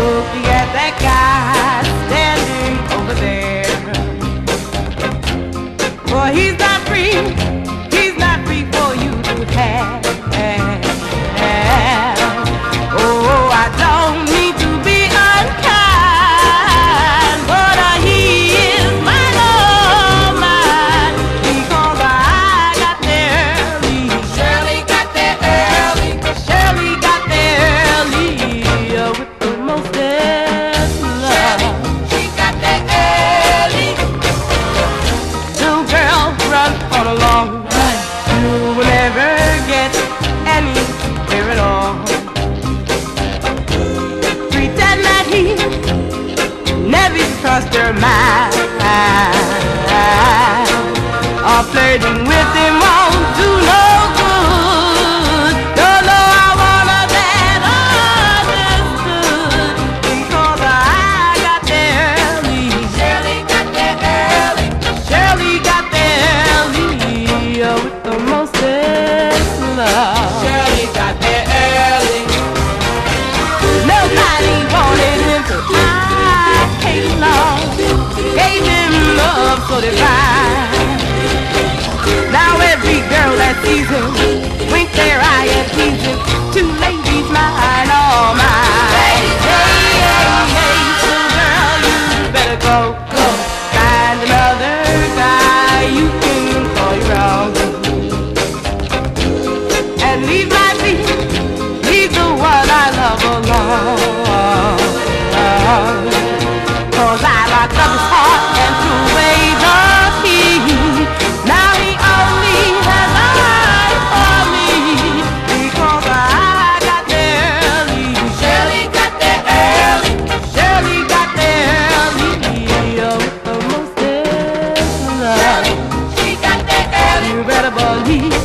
look at that guy standing over there. For he's not free, he's not free for you to have. lost their mind. All with him. 45. Now every girl that sees him, winks their eye and tease him. Two ladies, mine, all mine. Hey, hey, hey, hey, so girl, you better go, go. Find another guy you can call your own, And leave my feet, leave the one I love alone. Cause I locked up his heart. Bali.